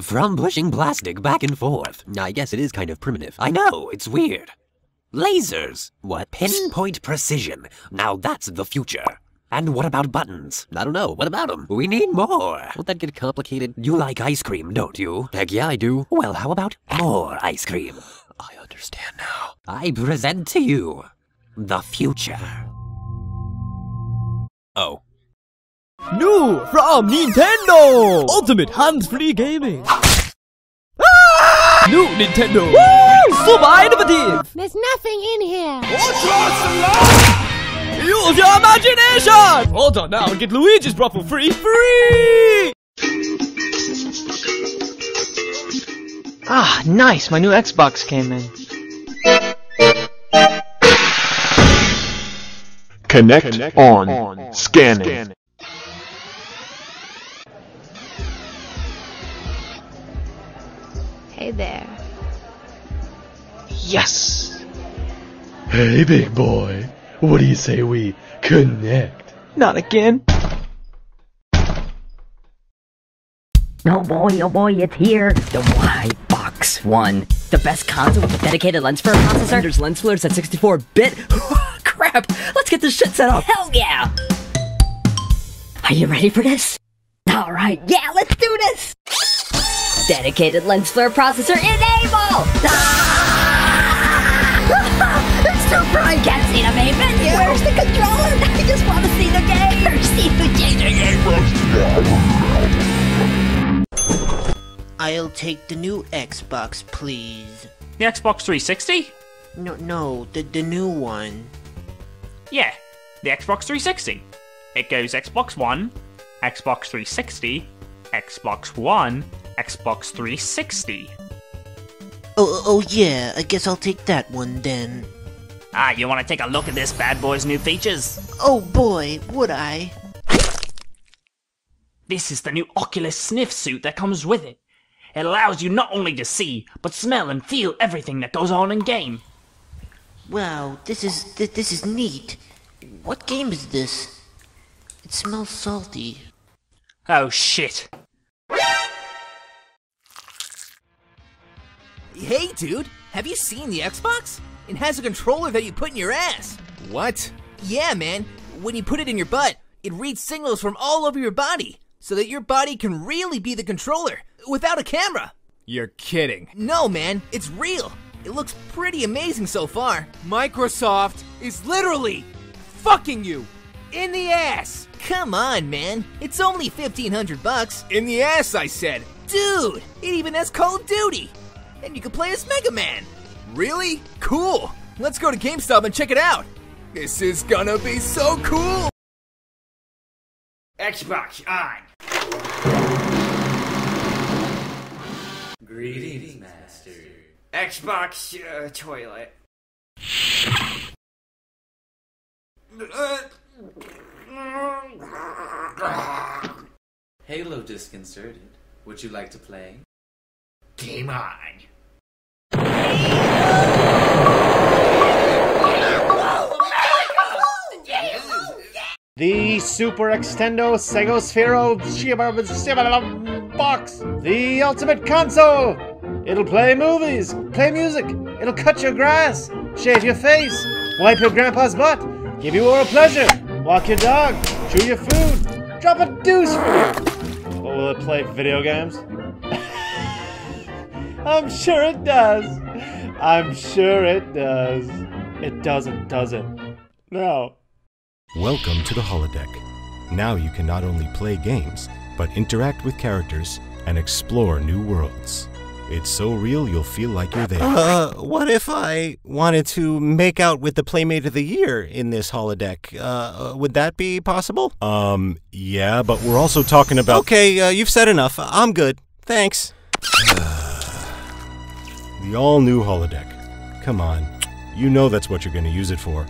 From pushing plastic back and forth. I guess it is kind of primitive. I know, it's weird. Lasers. What? Pinpoint precision. Now that's the future. And what about buttons? I don't know. What about them? We need more. Won't that get complicated? You like ice cream, don't you? Heck yeah, I do. Well, how about more ice cream? I understand now. I present to you the future. Oh. New from Nintendo! Ultimate hands-free gaming! New Nintendo! Woo! Super innovative! There's nothing in here. Use your imagination! Hold on now and get Luigi's Bro for free, free! Ah, nice. My new Xbox came in. Connect, Connect on. Scanning. Hey there. Yes! Hey, big boy. What do you say we connect? Not again. Oh boy, oh boy, it's here. The Y-Box 1. The best console with a dedicated lens flare processor. There's lens flares at 64-bit. Crap! Let's get this shit set up. Hell yeah! Are you ready for this? Alright, yeah, let's do this! Dedicated lens flare processor enable! Ah! it's so bright, can't see the main menu! Where's the controller? I just want to see the game! See the game! I'll take the new Xbox, please. The Xbox 360? No, no, the, the new one. Yeah, the Xbox 360. It goes Xbox One, Xbox 360, Xbox One, Xbox 360. Oh, oh yeah, I guess I'll take that one then. Ah, you want to take a look at this bad boy's new features? Oh boy, would I? This is the new Oculus Sniff suit that comes with it. It allows you not only to see, but smell and feel everything that goes on in game. Wow, this is th- this is neat. What game is this? It smells salty. Oh shit. Hey, dude, have you seen the Xbox? It has a controller that you put in your ass. What? Yeah, man. When you put it in your butt, it reads signals from all over your body, so that your body can really be the controller without a camera. You're kidding. No, man, it's real. It looks pretty amazing so far. Microsoft is literally fucking you in the ass. Come on, man. It's only 1500 bucks. In the ass, I said. Dude, it even has Call of Duty. And you can play as Mega Man. Really? Cool. Let's go to GameStop and check it out. This is gonna be so cool. Xbox on. Greetings, Master. Xbox uh, toilet. Halo disconcerted. Would you like to play? Game on. The Super Extendo Segosphero box. The ultimate console. It'll play movies, play music. It'll cut your grass, shave your face, wipe your grandpa's butt, give you oral pleasure, walk your dog, chew your food, drop a deuce for you. But will it play video games? I'm sure it does. I'm sure it does. It doesn't, does it? No. Welcome to the holodeck. Now you can not only play games, but interact with characters and explore new worlds. It's so real you'll feel like you're there. Uh, what if I wanted to make out with the Playmate of the Year in this holodeck? Uh, would that be possible? Um, yeah, but we're also talking about. Okay, uh, you've said enough. I'm good. Thanks. The all new holodeck. Come on. You know that's what you're going to use it for.